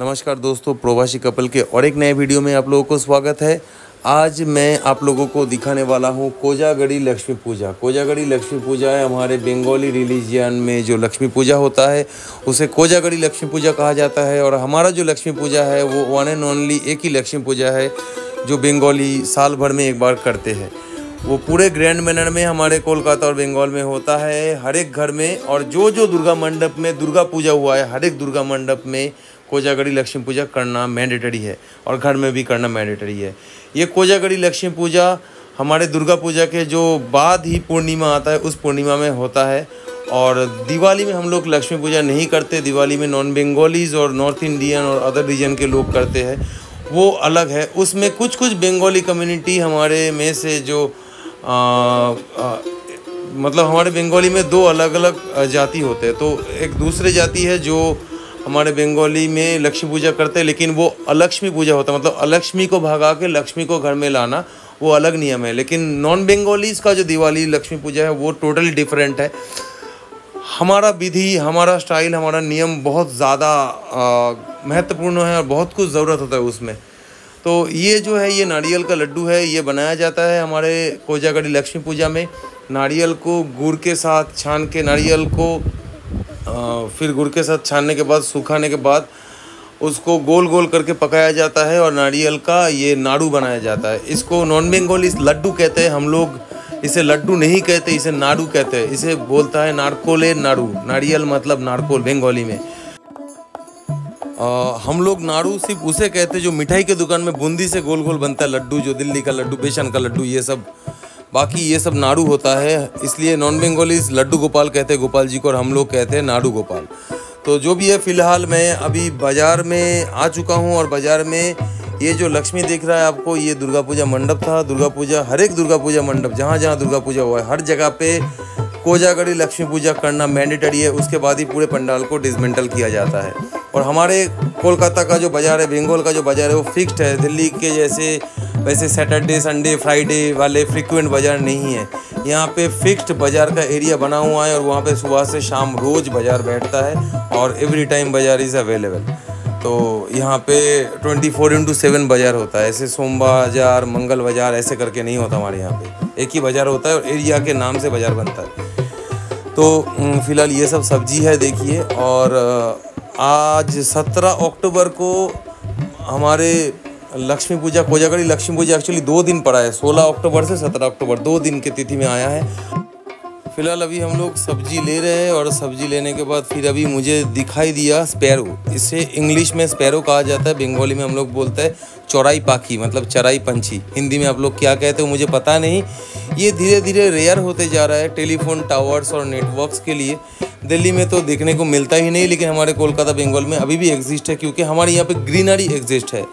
नमस्कार दोस्तों, प्रवासी कपल के और एक नए वीडियो में आप लोगों को स्वागत है। आज मैं आप लोगों को दिखाने वाला हूँ कोजागढ़ी लक्ष्मी पूजा। कोजागढ़ी लक्ष्मी पूजा है हमारे बंगाली रिलीजियन में जो लक्ष्मी पूजा होता है, उसे कोजागढ़ी लक्ष्मी पूजा कहा जाता है और हमारा जो लक्ष्मी पूजा है, वो वन एंड ओनली एक ही लक्ष्मी पूजा है जो बंगाली साल भर में एक बार करते हैं। वो पूरे ग्रैंड मैनर में हमारे कोलकाता और बंगाल में होता है, हर एक घर में और जो जो दुर्गा मंडप में दुर्गा पूजा हुआ है, हर एक दुर्गा मंडप में कोजागढ़ी लक्ष्मी पूजा करना मैंडेटरी है और घर में भी करना मैंडेटरी है। ये कोजागढ़ी लक्ष्मी पूजा हमारे दुर्गा पूजा के जो बाद ही पूर्णिमा आता है उस पूर्णिमा में होता है और दिवाली में हम लोग लक्ष्मी पूजा नहीं करते। दिवाली में नॉन बंगालीज और नॉर्थ इंडियन और अदर रीजन के लोग करते हैं। वो अलग है। उसमें कुछ कुछ बंगाली कम्युनिटी हमारे में से जो आ, आ, मतलब हमारे बंगाली में दो अलग अलग जाति होते हैं। तो एक दूसरे जाति है जो हमारे बंगाली में लक्ष्मी पूजा करते हैं, लेकिन वो अलक्ष्मी पूजा होता है। मतलब अलक्ष्मी को भगा के लक्ष्मी को घर में लाना, वो अलग नियम है। लेकिन नॉन बंगालीज का जो दिवाली लक्ष्मी पूजा है, वो टोटली डिफरेंट है। हमारा विधि, हमारा स्टाइल हमारा नियम बहुत ज़्यादा महत्वपूर्ण है और बहुत कुछ ज़रूरत होता है उसमें। तो ये जो है, ये नारियल का लड्डू है, ये बनाया जाता है हमारे कोजागढ़ी लक्ष्मी पूजा में। नारियल को गुड़ के साथ छान के, नारियल को फिर गुड़ के साथ छानने के बाद सुखाने के बाद उसको गोल गोल करके पकाया जाता है और नारियल का ये नाड़ू बनाया जाता है। इसको नॉन बंगाल इस लड्डू कहते हैं। हम लोग इसे लड्डू नहीं कहते इसे नाड़ू कहते हैं। इसे बोलता है नारकोले नाड़ू। नारियल मतलब नारकोल बंगाली में। आ, हम लोग नाड़ू सिर्फ़ उसे कहते हैं जो मिठाई के दुकान में बूंदी से गोल गोल बनता है। लड्डू जो दिल्ली का लड्डू बेसन का लड्डू ये सब। बाकी ये सब नाड़ू होता है, इसलिए नॉन बंगाली लड्डू गोपाल कहते हैं, गोपाल जी को और हम लोग कहते हैं नाड़ू गोपाल। तो जो भी है, फ़िलहाल मैं अभी बाज़ार में आ चुका हूँ और बाज़ार में ये जो लक्ष्मी दिख रहा है आपको, ये दुर्गा पूजा मंडप था। दुर्गा पूजा, हर एक दुर्गा पूजा मंडप, जहाँ जहाँ दुर्गा पूजा हुआ है, हर जगह पे कोजागढ़ी लक्ष्मी पूजा करना मैंडेटरी है, उसके बाद ही पूरे पंडाल को डिसमेंटल किया जाता है। और हमारे कोलकाता का जो बाज़ार है, बेंगोल का जो बाज़ार है, वो फिक्स्ड है। दिल्ली के जैसे वैसे सैटरडे संडे फ्राइडे वाले फ्रिक्वेंट बाज़ार नहीं है। यहाँ पे फिक्स्ड बाज़ार का एरिया बना हुआ है और वहाँ पे सुबह से शाम रोज़ बाज़ार बैठता है और एवरी टाइम बाज़ार इज़ अवेलेबल तो यहाँ पे ट्वेंटी फोर इंटू सेवन बाज़ार होता है। ऐसे सोम बाज़ार, मंगल बाज़ार ऐसे करके नहीं होता हमारे यहाँ पे। एक ही बाज़ार होता है और एरिया के नाम से बाज़ार बनता है। तो फ़िलहाल ये सब सब्ज़ी है, देखिए। और आज सत्रह अक्टूबर को हमारे लक्ष्मी पूजा कोजागढ़ी लक्ष्मी पूजा एक्चुअली दो दिन पड़ा है, सोलह अक्टूबर से सत्रह अक्टूबर, दो दिन के तिथि में आया है। फ़िलहाल अभी हम लोग सब्ज़ी ले रहे हैं और सब्ज़ी लेने के बाद फिर अभी मुझे दिखाई दिया स्पैरो। इसे इंग्लिश में स्पैरो कहा जाता है, बंगाली में हम लोग बोलते हैं चौराई पाखी मतलब चराई पंछी हिंदी में आप लोग क्या कहते हो मुझे पता नहीं। ये धीरे धीरे रेयर होते जा रहा है, टेलीफोन टावर्स और नेटवर्क्स के लिए। दिल्ली में तो देखने को मिलता ही नहीं, लेकिन हमारे कोलकाता, बंगाल में अभी भी एग्जिस्ट है, क्योंकि हमारे यहाँ पे ग्रीनरी एग्जिस्ट है।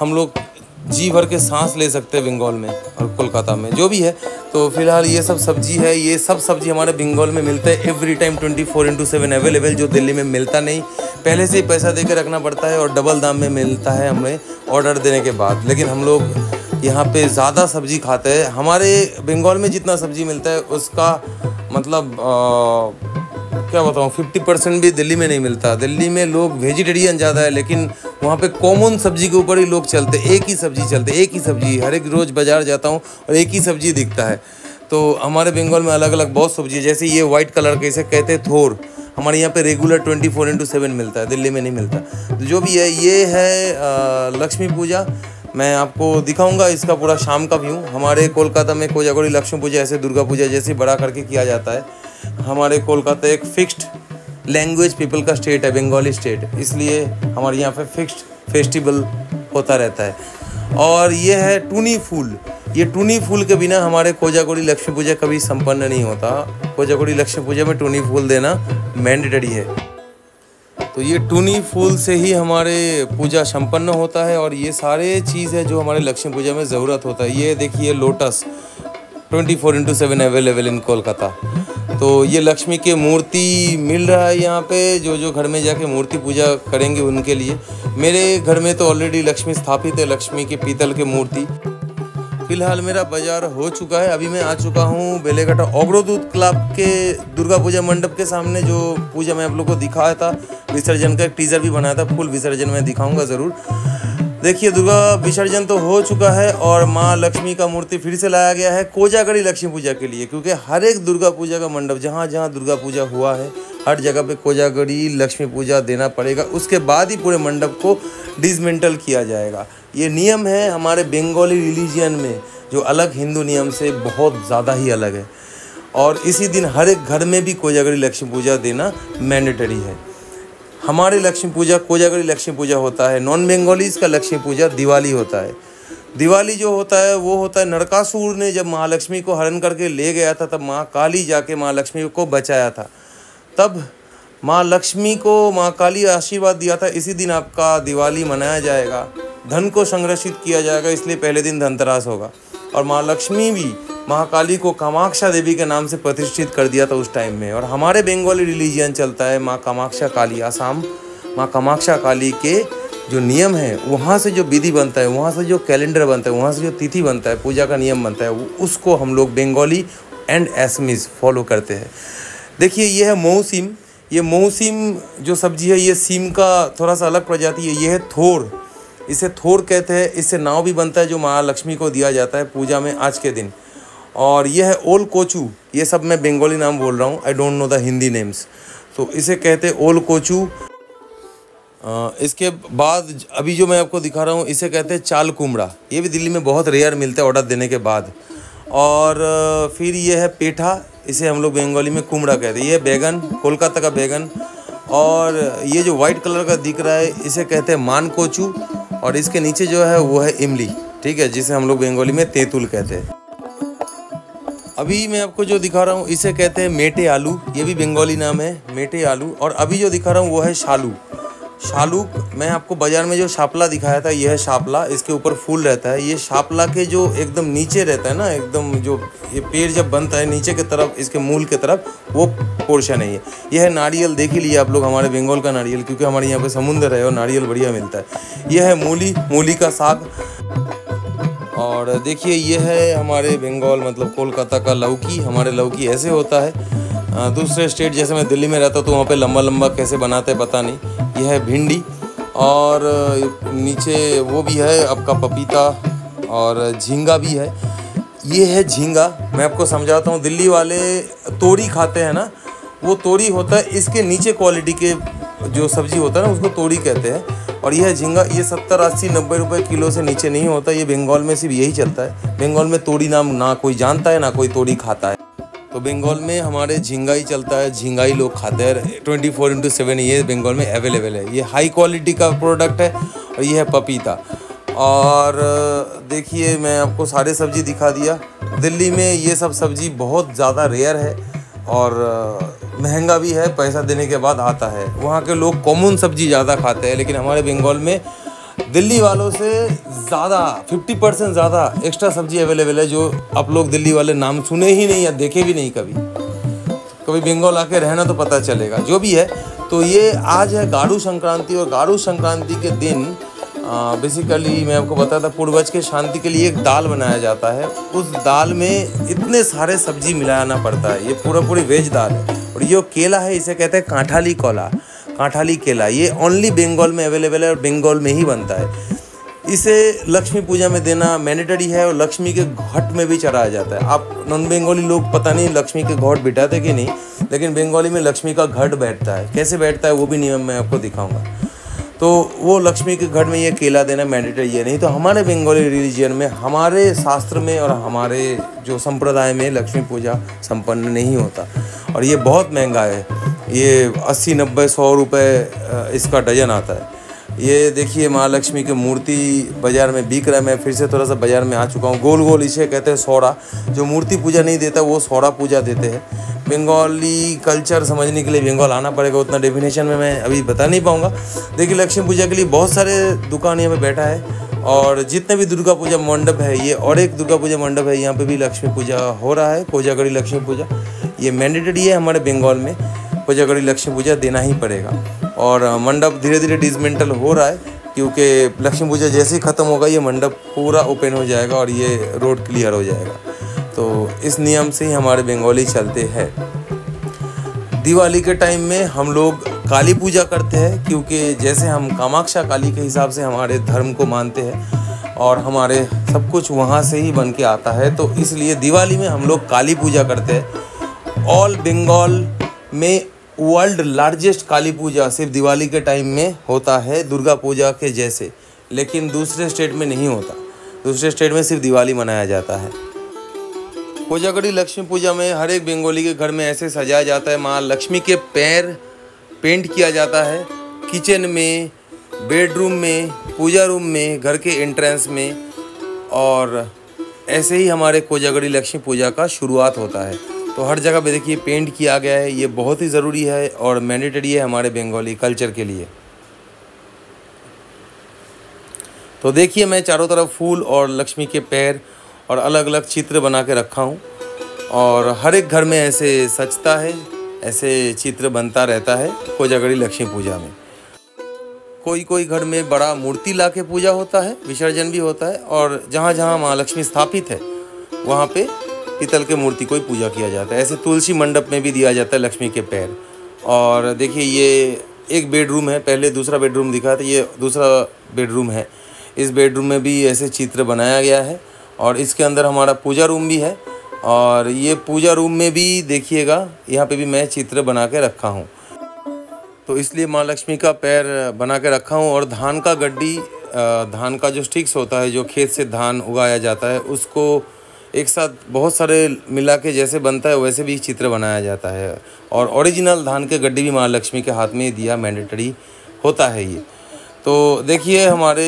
हम लोग जी भर के सांस ले सकते हैं बंगाल में और कोलकाता में जो भी है। तो फ़िलहाल ये सब सब्ज़ी है ये सब सब्ज़ी हमारे बंगाल में मिलता है every time twenty four into seven available जो दिल्ली में मिलता नहीं। पहले से ही पैसा दे रखना पड़ता है और डबल दाम में मिलता है हमें ऑर्डर देने के बाद। लेकिन हम लोग यहाँ पे ज़्यादा सब्ज़ी खाते हैं। हमारे बंगाल में जितना सब्ज़ी मिलता है उसका मतलब आ, क्या बताऊँ फिफ्टी परसेंट भी दिल्ली में नहीं मिलता। दिल्ली में लोग वेजिटेरियन ज़्यादा है लेकिन वहाँ पे कॉमन सब्ज़ी के ऊपर ही लोग चलते एक ही सब्ज़ी चलते एक ही सब्ज़ी। हर एक रोज़ बाज़ार जाता हूँ और एक ही सब्ज़ी दिखता है। तो हमारे बंगाल में अलग अलग बहुत सब्ज़ी है। जैसे ये वाइट कलर के इसे कहते हैं थोर। हमारे यहाँ पे regular twenty four into seven मिलता है, दिल्ली में नहीं मिलता। तो जो भी है, ये है लक्ष्मी पूजा। मैं आपको दिखाऊँगा इसका पूरा शाम का व्यू हमारे कोलकाता में कोजागोड़ी लक्ष्मी पूजा, ऐसे दुर्गा पूजा जैसे बड़ा करके किया जाता है। हमारे कोलकाता एक फिक्स्ड लैंग्वेज पीपल का स्टेट है बंगाली स्टेट इसलिए हमारे यहाँ पे फिक्स्ड फेस्टिवल होता रहता है। और ये है टूनी फूल। ये टूनी फूल के बिना हमारे कोजागोड़ी लक्ष्मी पूजा कभी संपन्न नहीं होता। कोजागोड़ी लक्ष्मी पूजा में टूनी फूल देना मैंडेटरी है। तो ये टूनी फूल से ही हमारे पूजा संपन्न होता है और ये सारे चीज़ है जो हमारे लक्ष्मी पूजा में ज़रूरत होता है। ये देखिए lotus twenty four into seven available in Kolkata तो ये लक्ष्मी के मूर्ति मिल रहा है यहाँ पे, जो जो घर में जाके मूर्ति पूजा करेंगे उनके लिए। मेरे घर में तो ऑलरेडी लक्ष्मी स्थापित है, लक्ष्मी के पीतल के मूर्ति। फ़िलहाल मेरा बाज़ार हो चुका है, अभी मैं आ चुका हूँ बेलेघाटा अग्रदूत क्लब के दुर्गा पूजा मंडप के सामने, जो पूजा मैं आप लोग को दिखाया था। विसर्जन का एक टीजर भी बनाया था, फुल विसर्जन में दिखाऊँगा ज़रूर। देखिए दुर्गा, विसर्जन तो हो चुका है और माँ लक्ष्मी का मूर्ति फिर से लाया गया है कोजागरी लक्ष्मी पूजा के लिए, क्योंकि हर एक दुर्गा पूजा का मंडप, जहाँ जहाँ दुर्गा पूजा हुआ है, हर जगह पे कोजागरी, लक्ष्मी पूजा देना पड़ेगा। उसके बाद ही पूरे मंडप को डिजमेंटल किया जाएगा। ये नियम है हमारे बंगाली रिलीजियन में, जो अलग हिंदू नियम से बहुत ज़्यादा ही अलग है। और इसी दिन हर एक घर में भी कोजागरी लक्ष्मी पूजा देना मैंडेटरी है। हमारे लक्ष्मी पूजा, कोजागरी लक्ष्मी पूजा होता है। नॉन बंगालीज का लक्ष्मी पूजा दिवाली होता है। दिवाली जो होता है, वो होता है नरकासुर ने जब महालक्ष्मी को हरण करके ले गया था, तब माँ काली जाके माँ लक्ष्मी को बचाया था। तब माँ लक्ष्मी को माँ काली आशीर्वाद दिया था। इसी दिन आपका दिवाली मनाया जाएगा। धन को संरक्षित किया जाएगा, इसलिए पहले दिन धनतेरस होगा। और माँ लक्ष्मी भी महाकाली को कामाक्षा देवी के नाम से प्रतिष्ठित कर दिया था उस टाइम में। और हमारे बंगाली रिलीजियन चलता है माँ कामाक्षा काली आसाम। माँ कामाक्षा काली के जो नियम है, वहाँ से जो विधि बनता है, वहाँ से जो कैलेंडर बनता है, वहाँ से जो तिथि बनता है, पूजा का नियम बनता है उसको हम लोग बंगाली एंड एसमिस फॉलो करते हैं। देखिए, ये है मोहसिम ये मोहसिम जो सब्ज़ी है, ये सीम का थोड़ा सा अलग प्रजाति है। ये है थोर। इसे थोर कहते हैं। इससे नाव भी बनता है जो महालक्ष्मी को दिया जाता है पूजा में आज के दिन। और ये है ओल कोचू। ये सब मैं बंगाली नाम बोल रहा हूँ। I don't know the Hindi names तो इसे कहते ओल कोचू। इसके बाद अभी जो मैं आपको दिखा रहा हूँ, इसे कहते हैं चाल कुमड़ा। ये भी दिल्ली में बहुत रेयर मिलता है ऑर्डर देने के बाद। और फिर ये है पेठा। इसे हम लोग बंगाली में कुमड़ा कहते हैं। ये बैगन, कोलकाता का बैगन। और ये जो वाइट कलर का दिख रहा है, इसे कहते हैं मान कोचू। और इसके नीचे जो है, वो है इमली। ठीक है, जिसे हम लोग बंगाली में तेंतुल कहते हैं। अभी मैं आपको जो दिखा रहा हूँ, इसे कहते हैं मेटे आलू। ये भी बंगाली नाम है, मेटे आलू। और अभी जो दिखा रहा हूँ, वो है शालू। शालू, मैं आपको बाज़ार में जो शापला दिखाया था, यह है शापला। इसके ऊपर फूल रहता है। ये शापला के जो एकदम नीचे रहता है ना, एकदम जो ये पेड़ जब बनता है, नीचे की तरफ़, इसके मूल की तरफ़, वो पोर्शन है ये। ये है नारियल, देख ही लिए आप लोग हमारे बंगाल का नारियल, क्योंकि हमारे यहाँ पे समुंदर है और नारियल बढ़िया मिलता है। यह है मूली मूली का साग। और देखिए, ये है हमारे बंगाल मतलब कोलकाता का लौकी। हमारे लौकी ऐसे होता है। दूसरे स्टेट, जैसे मैं दिल्ली में रहता तो वहाँ पे लंबा लंबा कैसे बनाते पता नहीं। यह है भिंडी और नीचे वो भी है, आपका पपीता और झींगा भी है। ये है झींगा। मैं आपको समझाता हूँ, दिल्ली वाले तोड़ी खाते हैं ना, वो तोड़ी होता है, इसके नीचे क्वालिटी के जो सब्ज़ी होता है ना, उसको तोड़ी कहते हैं। और यह झींगा, ये सत्तर, अस्सी, नब्बे रुपए किलो से नीचे नहीं होता, ये बंगाल में सिर्फ़ यही चलता है। बंगाल में तोड़ी नाम ना कोई जानता है, ना कोई तोड़ी खाता है। तो बंगाल में हमारे झींगा ही चलता है, झींगा ही लोग खाते हैं। ट्वेंटी फोर इंटू सेवन, ये बंगाल में अवेलेबल है। ये हाई क्वालिटी का प्रोडक्ट है और ये है पपीता। और, देखिए, मैं आपको सारे सब्ज़ी दिखा दिया। दिल्ली में ये सब सब्ज़ी बहुत ज़्यादा रेयर है और महँगा भी है, पैसा देने के बाद आता है। वहाँ के लोग कॉमन सब्ज़ी ज़्यादा खाते हैं, लेकिन हमारे बंगाल में दिल्ली वालों से ज़्यादा 50 परसेंट ज़्यादा एक्स्ट्रा सब्ज़ी अवेलेबल है, जो आप लोग दिल्ली वाले नाम सुने ही नहीं या देखे भी नहीं कभी। कभी बंगाल आके रहना तो पता चलेगा, जो भी है। तो ये आज है गाड़ू संक्रांति और गाड़ू संक्रांति के दिन बेसिकली मैं आपको बताया था, पूर्वज के शांति के लिए एक दाल बनाया जाता है। उस दाल में इतने सारे सब्ज़ी मिलाना पड़ता है। ये पूरा पूरी वेज दाल है। और ये केला है, इसे कहते हैं कांठाली कोला, कांठाली केला। ये ओनली बंगाल में अवेलेबल है और बंगाल में ही बनता है। इसे लक्ष्मी पूजा में देना मैंडेटरी है और लक्ष्मी के घट में भी चढ़ाया जाता है। आप नॉन बंगाली लोग पता नहीं लक्ष्मी के घट बिठाते कि नहीं, लेकिन बंगाली में लक्ष्मी का घट बैठता है। कैसे बैठता है वो भी नियम मैं आपको दिखाऊँगा। तो वो लक्ष्मी के घर में ये केला देना मैंडेटरी है। नहीं तो हमारे बंगाली रिलीजन में, हमारे शास्त्र में और हमारे जो संप्रदाय में लक्ष्मी पूजा संपन्न नहीं होता। और ये बहुत महँगा है। ये अस्सी नब्बे सौ रुपये इसका डजन आता है। ये देखिए महालक्ष्मी की मूर्ति बाज़ार में बिक रहा है। मैं फिर से थोड़ा सा बाज़ार में आ चुका हूँ। गोल गोल इसे कहते हैं सौड़ा जो मूर्ति पूजा नहीं देता, वो सौड़ा पूजा देते हैं। बंगाली कल्चर समझने के लिए बंगाल आना पड़ेगा, उतना डेफिनेशन में मैं अभी बता नहीं पाऊँगा। देखिए, लक्ष्मी पूजा के लिए बहुत सारे दुकान यहाँ पर बैठा है। और जितने भी दुर्गा पूजा मंडप है, ये और एक दुर्गा पूजा मंडप है, यहाँ पे भी लक्ष्मी पूजा हो रहा है। कोजागढ़ी लक्ष्मी पूजा। ये मैंडेटरी है हमारे बंगाल में। कोजागढ़ी लक्ष्मी पूजा देना ही पड़ेगा। और मंडप धीरे धीरे डिजमेंटल हो रहा है, क्योंकि लक्ष्मी पूजा जैसे ही ख़त्म होगा, ये मंडप पूरा ओपन हो जाएगा और ये रोड क्लियर हो जाएगा। तो इस नियम से ही हमारे बंगाली चलते हैं। दिवाली के टाइम में हम लोग काली पूजा करते हैं, क्योंकि जैसे हम कामाक्षा काली के हिसाब से हमारे धर्म को मानते हैं, और हमारे सब कुछ वहाँ से ही बन के आता है तो इसलिए दिवाली में हम लोग काली पूजा करते हैं। ऑल बंगाल में वर्ल्ड लार्जेस्ट काली पूजा सिर्फ़ दिवाली के टाइम में होता है, दुर्गा पूजा के जैसे। लेकिन दूसरे स्टेट में नहीं होता। दूसरे स्टेट में सिर्फ़ दिवाली मनाया जाता है। कोजागढ़ी लक्ष्मी पूजा में हर एक बंगाली के घर में ऐसे सजाया जाता है। माँ लक्ष्मी के पैर पेंट किया जाता है। किचन में, बेडरूम में, पूजा रूम में, घर के एंट्रेंस में। और ऐसे ही हमारे कोजागढ़ी लक्ष्मी पूजा का शुरुआत होता है। तो हर जगह पे देखिए पेंट किया गया है, ये बहुत ही ज़रूरी है और मैंडेटरी है हमारे बंगाली कल्चर के लिए। तो देखिए, मैं चारों तरफ़ फूल और लक्ष्मी के पैर और अलग अलग चित्र बना के रखा हूँ और हर एक घर में ऐसे सचता है, ऐसे चित्र बनता रहता है कोजागढ़ी लक्ष्मी पूजा में। कोई कोई घर में बड़ा मूर्ति ला के पूजा होता है, विसर्जन भी होता है और जहाँ जहाँ माँ लक्ष्मी स्थापित है, वहाँ पे पीतल के मूर्ति को ही पूजा किया जाता है। ऐसे तुलसी मंडप में भी दिया जाता है लक्ष्मी के पैर। और देखिए, ये एक बेडरूम है, पहले दूसरा बेडरूम दिखा था, ये दूसरा बेडरूम है। इस बेडरूम में भी ऐसे चित्र बनाया गया है और इसके अंदर हमारा पूजा रूम भी है। और ये पूजा रूम में भी देखिएगा, यहाँ पे भी मैं चित्र बना के रखा हूँ। तो इसलिए माँ लक्ष्मी का पैर बना के रखा हूँ और धान का गड्डी धान का जो स्टिक्स होता है, जो खेत से धान उगाया जाता है, उसको एक साथ बहुत सारे मिला के जैसे बनता है, वैसे भी चित्र बनाया जाता है। और ओरिजिनल धान के गड्ढे भी माँ लक्ष्मी के हाथ में दिया मैंडेटरी होता है ये। तो देखिए, हमारे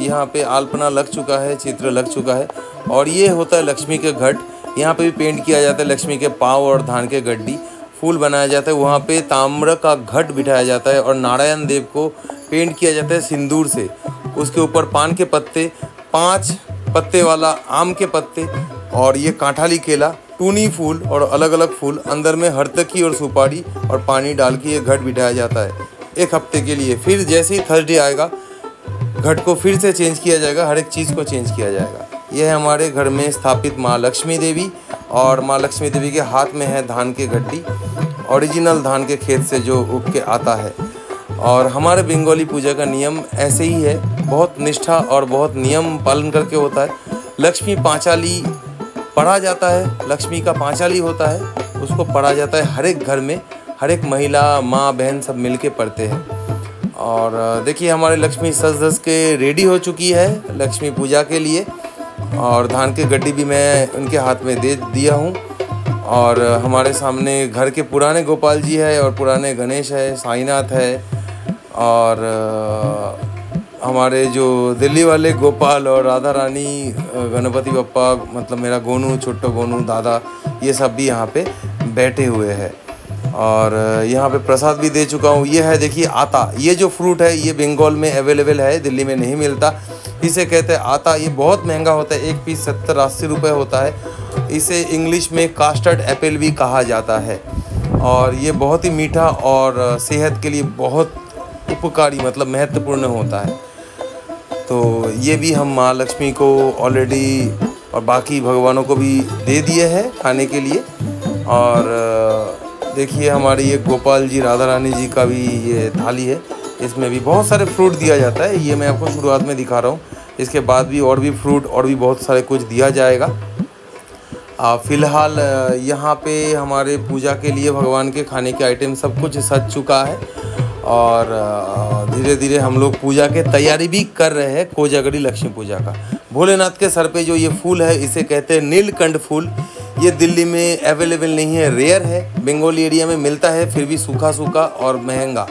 यहाँ पे आलपना लग चुका है, चित्र लग चुका है। और ये होता है लक्ष्मी के घट। यहाँ पे भी पेंट किया जाता है लक्ष्मी के पाँव और धान के गड्डी फूल बनाया जाता है। वहाँ पे ताम्र का घट बिठाया जाता है और नारायण देव को पेंट किया जाता है सिंदूर से। उसके ऊपर पान के पत्ते, पाँच पत्ते वाला आम के पत्ते और ये कांठाली केला, टूनी फूल और अलग अलग फूल अंदर में हरतकी और सुपारी और पानी डाल के ये घट बिठाया जाता है। एक हफ़्ते के लिए। फिर जैसे ही थर्सडे आएगा, घट को फिर से चेंज किया जाएगा, हर एक चीज़ को चेंज किया जाएगा। यह है हमारे घर में स्थापित माँ लक्ष्मी देवी और माँ लक्ष्मी देवी के हाथ में है धान की गड्डी। ओरिजिनल धान के खेत से जो उग के आता है। और हमारे बंगाली पूजा का नियम ऐसे ही है। बहुत निष्ठा और बहुत नियम पालन करके होता है। लक्ष्मी पांचाली पढ़ा जाता है। लक्ष्मी का पांचाली होता है। उसको पढ़ा जाता है हर एक घर में। हर एक महिला, माँ, बहन सब मिल के पढ़ते हैं। और देखिए, हमारे लक्ष्मी सज धज के रेडी हो चुकी है लक्ष्मी पूजा के लिए। और धान की गड्डी भी मैं उनके हाथ में दे दिया हूँ। और हमारे सामने घर के पुराने गोपाल जी है और पुराने गणेश है, साईनाथ है और हमारे जो दिल्ली वाले गोपाल और राधा रानी गणपति बप्पा मतलब मेरा गोनू छोटो गोनू, दादा, ये सब भी यहाँ पे बैठे हुए हैं। और यहाँ पे प्रसाद भी दे चुका हूँ। ये है, देखिए, आता। ये जो फ्रूट है, ये बंगाल में अवेलेबल है, दिल्ली में नहीं मिलता। इसे कहते हैं आता। ये बहुत महँगा होता है। एक पीस सत्तर, अस्सी रुपये होता है। इसे इंग्लिश में कास्टर्ड एप्पल भी कहा जाता है। और ये बहुत ही मीठा और सेहत के लिए बहुत उपकारी मतलब महत्वपूर्ण होता है। तो ये भी हम माँ लक्ष्मी को ऑलरेडी और बाकी भगवानों को भी दे दिए हैं खाने के लिए। और देखिए हमारी ये गोपाल जी, राधा रानी जी का भी ये थाली है। इसमें भी बहुत सारे फ्रूट दिया जाता है। ये मैं आपको शुरुआत में दिखा रहा हूँ। इसके बाद भी और भी फ्रूट और भी बहुत सारे कुछ दिया जाएगा। फ़िलहाल यहाँ पे हमारे पूजा के लिए, भगवान के खाने के आइटम सब कुछ सज चुका है। और धीरे धीरे हम लोग पूजा के तैयारी भी कर रहे हैं कोजागढ़ी लक्ष्मी पूजा का। भोलेनाथ के सर पे जो ये फूल है, इसे कहते हैं नीलकंठ फूल। ये दिल्ली में अवेलेबल नहीं है, रेयर है। बंगाली एरिया में मिलता है, फिर भी सूखा सूखा और महँगा।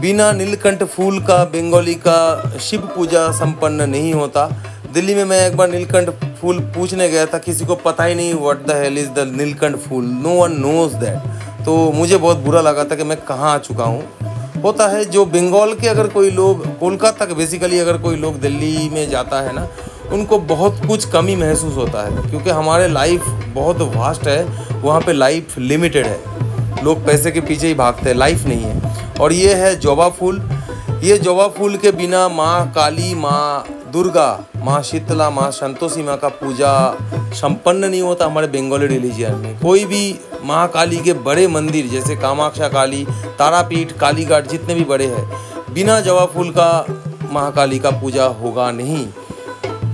बिना नीलकंठ फूल का, बंगाली का शिव पूजा संपन्न नहीं होता। दिल्ली में मैं एक बार नीलकंठ फूल पूछने गया था, किसी को पता ही नहीं what the hell is the Neelkanth phool? No one knows that तो मुझे बहुत बुरा लगा था कि मैं कहाँ आ चुका हूँ। होता है जो बंगाल के अगर कोई लोग, कोलकाता के बेसिकली अगर कोई लोग दिल्ली में जाता है ना, उनको बहुत कुछ कमी महसूस होता है, क्योंकि हमारे लाइफ बहुत वास्ट है, वहाँ पे लाइफ लिमिटेड है। लोग पैसे के पीछे ही भागते हैं लाइफ नहीं है। और ये है जोबा फूल। ये जवा फूल के बिना माँ काली माँ दुर्गा माँ शीतला माँ संतोषी माँ का पूजा, संपन्न नहीं होता हमारे बंगाली रिलीजियन में। कोई भी महाकाली के बड़े मंदिर, जैसे कामाक्षा काली, तारापीठ, कालीघाट, जितने भी बड़े हैं, बिना जवा फूल का महाकाली का पूजा होगा नहीं।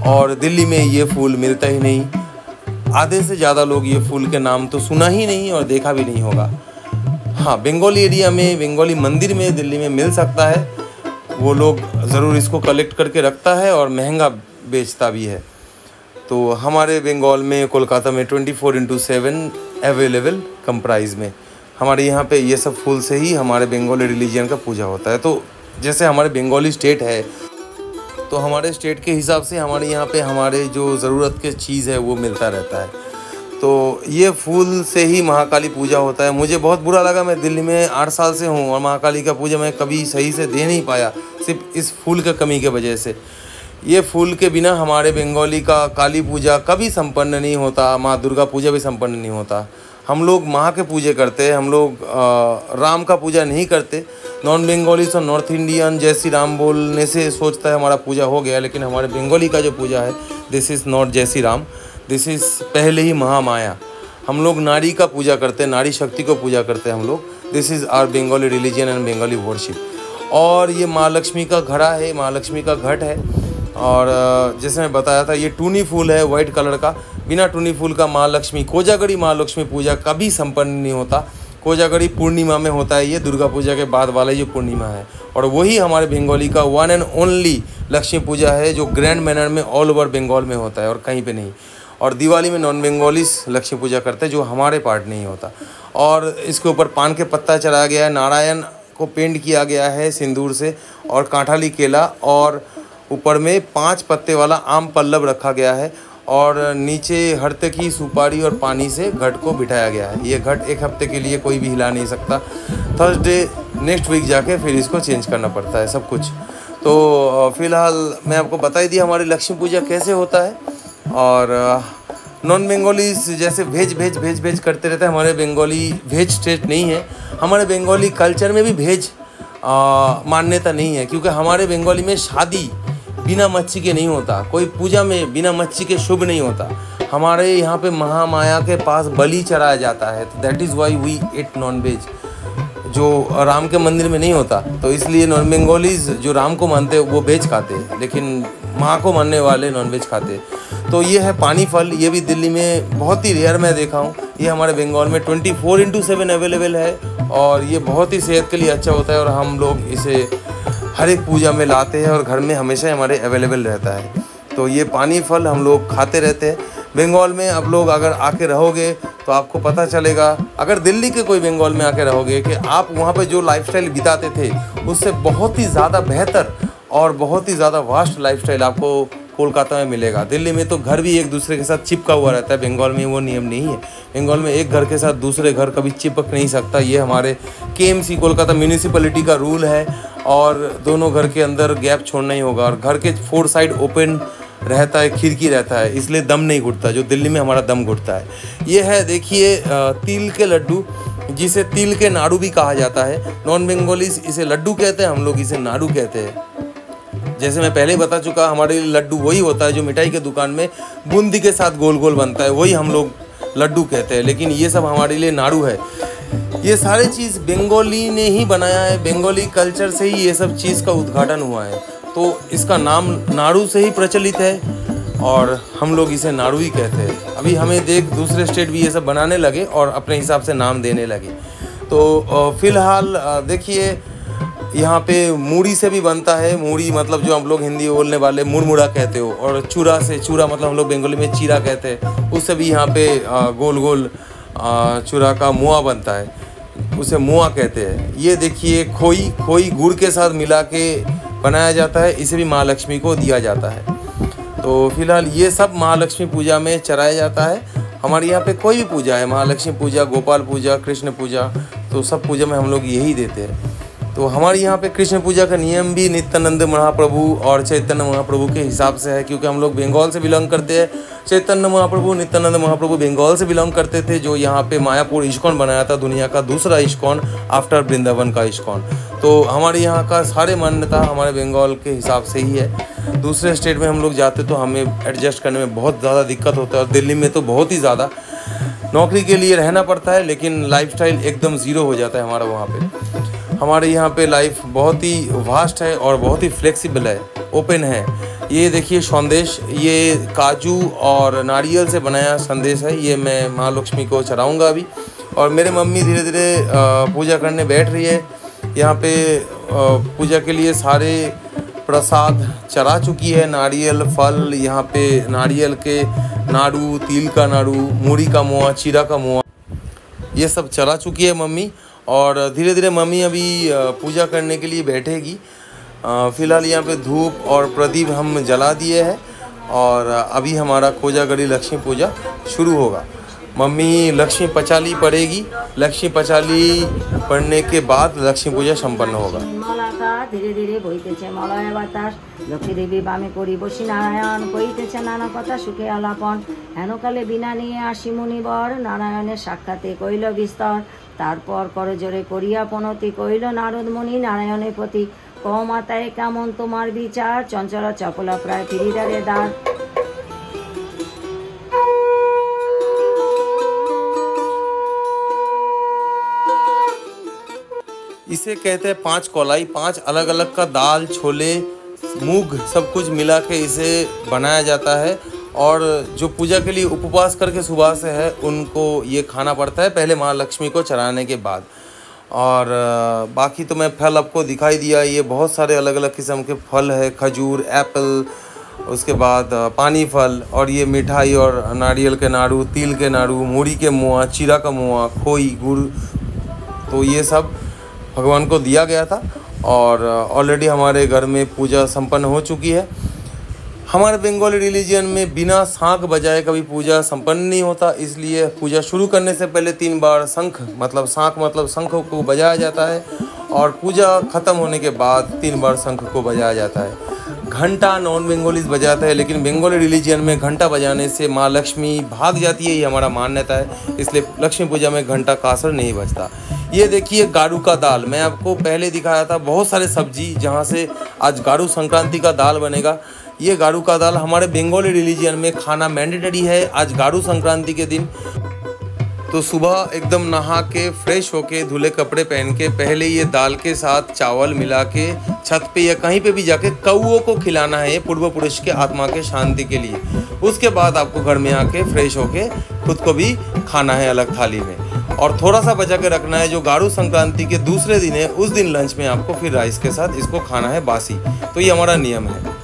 और दिल्ली में ये फूल मिलता ही नहीं। आधे से ज़्यादा लोग ये फूल के नाम तो सुना ही नहीं और देखा भी नहीं होगा। हाँ बंगाली एरिया में, बंगाली मंदिर में दिल्ली में मिल सकता है। वो लोग ज़रूर इसको कलेक्ट करके रखता है और महँगा बेचता भी है। तो हमारे बंगाल में, कोलकाता में twenty four into seven available कम प्राइस में। हमारे यहाँ पे ये सब फूल से ही हमारे बंगाली रिलीजन का पूजा होता है। तो जैसे हमारे बंगाली स्टेट है तो हमारे स्टेट के हिसाब से हमारे यहाँ पे हमारे जो ज़रूरत के चीज़ है, वो मिलता रहता है। तो ये फूल से ही महाकाली पूजा होता है। मुझे बहुत बुरा लगा, मैं दिल्ली में आठ साल से हूँ और महाकाली का पूजा मैं कभी सही से दे नहीं पाया, सिर्फ़ इस फूल के कमी के वजह से। ये फूल के बिना हमारे बंगाली का काली पूजा कभी संपन्न नहीं होता, माँ दुर्गा पूजा भी संपन्न नहीं होता। हम लोग माँ के पूजे करते हैं, हम लोग राम का पूजा नहीं करते। नॉन बंगालीस और नॉर्थ इंडियन जैसी राम बोलने से सोचता है हमारा पूजा हो गया, लेकिन हमारे बंगाली का जो पूजा है दिस इज़ नॉट जैसी राम। दिस इज़ पहले ही महामाया। हम लोग नारी का पूजा करते हैं, नारी शक्ति को पूजा करते हैं हम लोग। This is our Bengali religion and Bengali worship और ये माँ लक्ष्मी का घड़ा है माँ लक्ष्मी का घट है। और जैसे मैं बताया था, ये टूनी फूल है वाइट कलर का। बिना टूनी फूल का माँ लक्ष्मी कोजागढ़ी माँ लक्ष्मी पूजा कभी संपन्न नहीं होता। कोजागढ़ी पूर्णिमा में होता है ये, दुर्गा पूजा के बाद वाला जो पूर्णिमा है। और वही हमारे बंगाली का one and only Lakshmi Puja है, जो ग्रैंड मैनर में ऑल ओवर बंगाल में होता है और कहीं पे नहीं। और दिवाली में नॉन बंगालीस लक्ष्मी पूजा करते हैं, जो हमारे पार्ट नहीं होता। और इसके ऊपर पान के पत्ता चढ़ाया गया है, नारायण को पेंट किया गया है सिंदूर से, और कांठाली केला, और ऊपर में पाँच पत्ते वाला आम पल्लव रखा गया है, और नीचे हरते की सुपारी और पानी से घट को बिठाया गया है। ये घट एक हफ़्ते के लिए कोई भी हिला नहीं सकता। थर्सडे नेक्स्ट वीक जाके फिर इसको चेंज करना पड़ता है, सब कुछ। तो फ़िलहाल मैं आपको बता ही दिया, हमारी लक्ष्मी पूजा कैसे होता है। और नॉन बंगाली जैसे भेज भेज भेज भेज करते रहते हैं। हमारे बंगाली भेज स्टेट नहीं है। हमारे बंगाली कल्चर में भी भेज मान्यता नहीं है, क्योंकि हमारे बंगाली में शादी बिना मच्छी के नहीं होता। कोई पूजा में बिना मच्छी के शुभ नहीं होता। हमारे यहाँ पे महामाया के पास बलि चढ़ाया जाता है तो that is why we eat non veg जो राम के मंदिर में नहीं होता। तो इसलिए नॉन बंगालीज जो राम को मानते हैं, वो वेज खाते हैं, लेकिन माँ को मानने वाले नॉन वेज खाते हैं। तो ये है पानी फल, ये भी दिल्ली में बहुत ही रेयर मैं देखा हूँ। ये हमारे बंगाल में twenty four into seven available है और ये बहुत ही सेहत के लिए अच्छा होता है और हम लोग इसे हर एक पूजा में लाते हैं और घर में हमेशा हमारे अवेलेबल रहता है। तो ये पानी फल हम लोग खाते रहते हैं। बंगाल में अब लोग अगर आके रहोगे तो आपको पता चलेगा, अगर दिल्ली के कोई बंगाल में आके रहोगे कि आप वहाँ पे जो लाइफस्टाइल बिताते थे, उससे बहुत ही ज़्यादा बेहतर और बहुत ही ज़्यादा वास्ट लाइफस्टाइल आपको कोलकाता में मिलेगा। दिल्ली में तो घर भी एक दूसरे के साथ चिपका हुआ रहता है। बंगाल में वो नियम नहीं है। बंगाल में एक घर के साथ दूसरे घर कभी चिपक नहीं सकता। ये हमारे के कोलकाता म्यूनिसिपलिटी का रूल है और दोनों घर के अंदर गैप छोड़ना ही होगा और घर के फोर साइड ओपन रहता है, खिड़की रहता है, इसलिए दम नहीं घुटता, जो दिल्ली में हमारा दम घुटता है। ये है, देखिए तिल के लड्डू, जिसे तिल के नाड़ू भी कहा जाता है। नॉन बंगाली इसे लड्डू कहते हैं, हम लोग इसे नाड़ू कहते हैं। जैसे मैं पहले ही बता चुका, हमारे लिए लड्डू वही होता है जो मिठाई के दुकान में बूंदी के साथ गोल गोल बनता है, वही हम लोग लड्डू कहते हैं। लेकिन ये सब हमारे लिए नाड़ू है। ये सारे चीज़ बंगाली ने ही बनाया है, बंगाली कल्चर से ही ये सब चीज़ का उद्घाटन हुआ है। तो इसका नाम नाड़ू से ही प्रचलित है और हम लोग इसे नाड़ू ही कहते हैं। अभी हमें देख दूसरे स्टेट भी ये सब बनाने लगे और अपने हिसाब से नाम देने लगे। तो फ़िलहाल देखिए यहाँ पे मूड़ी से भी बनता है। मूड़ी मतलब जो हम लोग हिंदी बोलने वाले मुड़मुड़ा कहते हो और चूरा से, चूरा मतलब हम लोग बंगाली में चीरा कहते हैं। उससे भी यहाँ पे गोल गोल चूरा का मुआ बनता है। उसे मुआ कहते हैं। ये देखिए, खोई खोई गुड़ के साथ मिला के बनाया जाता है। इसे भी माँ लक्ष्मी को दिया जाता है। तो फ़िलहाल ये सब महालक्ष्मी पूजा में चराया जाता है। हमारे यहाँ पे कोई भी पूजा है। महालक्ष्मी पूजा, गोपाल पूजा, कृष्ण पूजा तो सब पूजा में हम लोग यही देते हैं। तो हमारे यहाँ पे कृष्ण पूजा का नियम भी नित्यानंद महाप्रभु और चैतन्य महाप्रभु के हिसाब से है, क्योंकि हम लोग बंगाल से बिलोंग करते हैं। चैतन्य महाप्रभु, नित्यानंद महाप्रभु बंगाल से बिलोंग करते थे, जो यहाँ पे मायापुर इस्कॉन बनाया था, दुनिया का दूसरा इस्कॉन आफ्टर वृंदावन का इस्कॉन। तो हमारे यहाँ का सारे मान्यता हमारे बंगाल के हिसाब से ही है। दूसरे स्टेट में हम लोग जाते तो हमें एडजस्ट करने में बहुत ज़्यादा दिक्कत होता है, और दिल्ली में तो बहुत ही ज़्यादा। नौकरी के लिए रहना पड़ता है, लेकिन लाइफस्टाइल एकदम ज़ीरो हो जाता है हमारा वहाँ पे। हमारे यहाँ पे लाइफ बहुत ही वास्ट है और बहुत ही फ्लेक्सिबल है ओपन है। ये देखिए संदेश, ये काजू और नारियल से बनाया संदेश है। ये मैं माँ लक्ष्मी को चढ़ाऊँगा अभी। और मेरे मम्मी धीरे धीरे पूजा करने बैठ रही है। यहाँ पे पूजा के लिए सारे प्रसाद चढ़ा चुकी है। नारियल, फल, यहाँ पे नारियल के नाड़ू, तिल का नाड़ू मूढ़ी का मुआ, चीरा का मुआ, ये सब चला चुकी है मम्मी। और धीरे धीरे मम्मी अभी पूजा करने के लिए बैठेगी फ़िलहाल यहाँ पे धूप और प्रदीप हम जला दिए हैं और अभी हमारा कोजागढ़ी लक्ष्मी पूजा शुरू होगा मम्मी लक्ष्मी पचाली पढ़ेगी लक्ष्मी पचाली पढ़ने के बाद लक्ष्मी पूजा संपन्न होगा ধীরে ধীরে বইতেছে মলয় বাতাস লক্ষ্মী দেবী বামে করি বসি নারায়ণ কইতেছে নানা কথা সুখে আলাপন হেনকালে বিনা নিয়ে আসি মুনিবর নারায়ণের সাক্ষাতে কইল বিস্তর তারপর করজোরে করিয়া পনতি কইল নারদ মুনি নারায়ণের প্রতি ক মাতায় কেমন তোমার বিচার চঞ্চলা চপলা প্রায় ফিরিদারে দ্বার इसे कहते हैं पांच कौलाई पांच अलग अलग का दाल छोले मूग सब कुछ मिला के इसे बनाया जाता है और जो पूजा के लिए उपवास करके सुबह से है, उनको ये खाना पड़ता है पहले माँ लक्ष्मी को चढ़ाने के बाद। और बाकी तो मैं फल आपको दिखाई दिया, ये बहुत सारे अलग अलग किस्म के फल है, खजूर, एप्पल, उसके बाद पानी फल और ये मिठाई और नारियल के नाड़ू, तिल के नाड़ू मूढ़ी के मुआ चीरा का मुआ खोई, गुड़ तो ये सब भगवान को दिया गया था। और ऑलरेडी हमारे घर में पूजा संपन्न हो चुकी है। हमारे बंगाली रिलीजन में बिना शांख बजाए कभी पूजा संपन्न नहीं होता, इसलिए पूजा शुरू करने से पहले तीन बार शंख मतलब शांख मतलब शंख को बजाया जाता है और पूजा ख़त्म होने के बाद तीन बार शंख को बजाया जाता है। घंटा नॉन बंगालीज बजाता है, लेकिन बंगाली रिलीजन में घंटा बजाने से माँ लक्ष्मी भाग जाती है, ये हमारा मान्यता है, इसलिए लक्ष्मी पूजा में घंटा का असर नहीं बजता। ये देखिए गाड़ू का दाल, मैं आपको पहले दिखाया था बहुत सारे सब्ज़ी जहाँ से आज गाड़ू संक्रांति का दाल बनेगा। ये गाड़ू का दाल हमारे बंगाली रिलीजन में खाना मैंडेटरी है। आज गाड़ू संक्रांति के दिन। तो सुबह एकदम नहा के फ्रेश होके, धुले कपड़े पहन के, पहले ये दाल के साथ चावल मिला के, छत पे या कहीं पे भी जाके कौओं को खिलाना है ये पूर्व पुरुष के आत्मा के शांति के लिए। उसके बाद आपको घर में आके फ्रेश होके खुद को भी खाना है अलग थाली में। और थोड़ा सा बचा के रखना है जो गाड़ू संक्रांति के दूसरे दिन है, उस दिन लंच में आपको फिर राइस के साथ इसको खाना है बासी। तो ये हमारा नियम है।